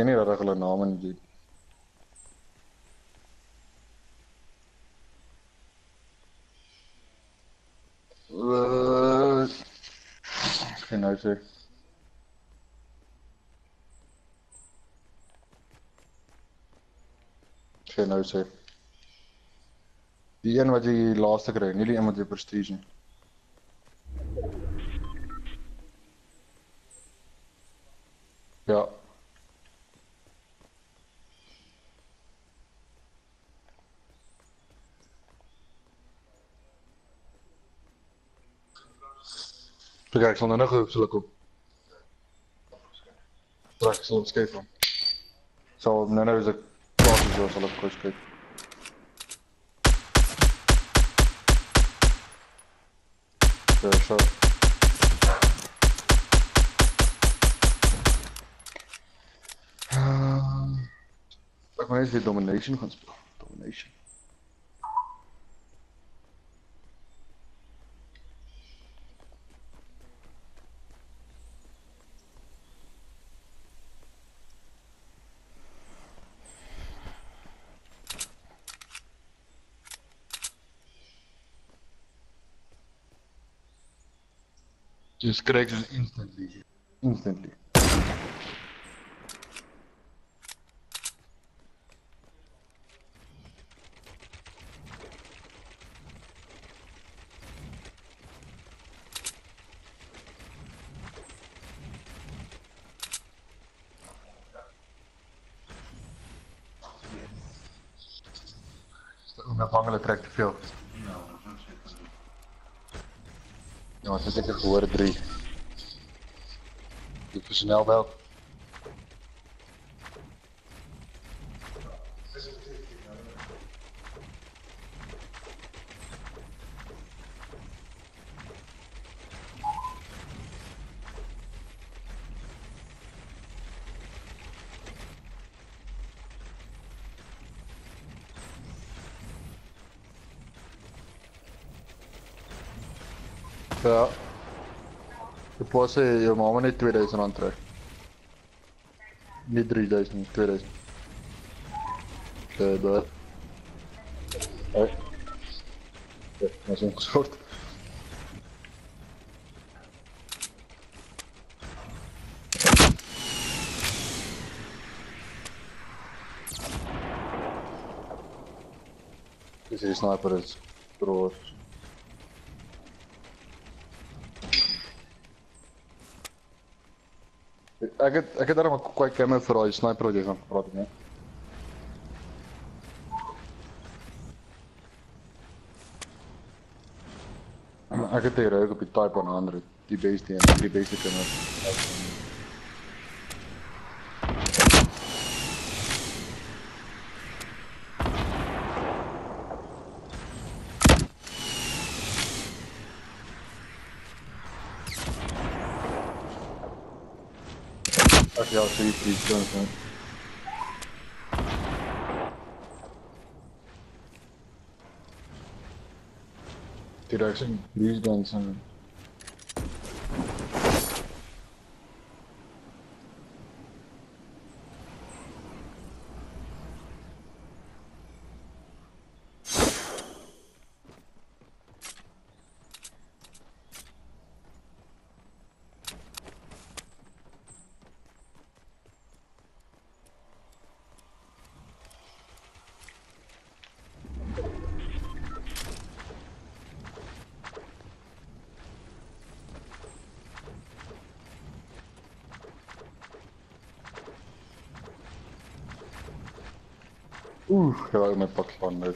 ken hulle name nie, dude. Uh, geen sê. Geen sê. Die een wat jy laaste kry, nie die een wat jy prestige nie. Ja. Zal er nog even zullen op. Straks zal nou eens een klasse zo zal ik gewoon skate. Ja, zo. Uh, ik maar eens weer domination gaan spelen. Domination. Just correct it instantly. Instantly. Onafhankelijk trekt te veel. Heb ik er gehoord? Drie. Doe even snel wel. Ja. Jy pas jy jou ma moet net 2000 rand terug. Nie 3000, 2000. Okay, daar. Hey. Ja, Dit is 'n soort This is sniper is draws. Ek het ek het daarom 'n kwai kamer vir daai sniper wat jy gaan praat nee. Ek het hier ook op die Type 100, die beste een, die beste kamer. Okay, I'll see you please, Jonathan. Dude, I actually these guns on. Uff, chyba mamy poczwany.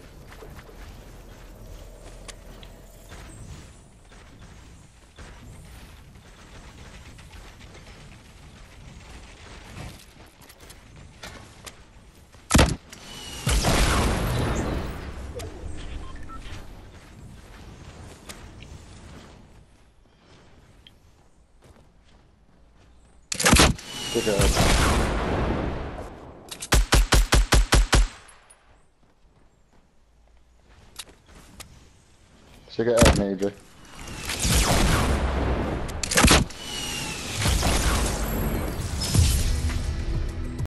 Good guys. Check it out, Major.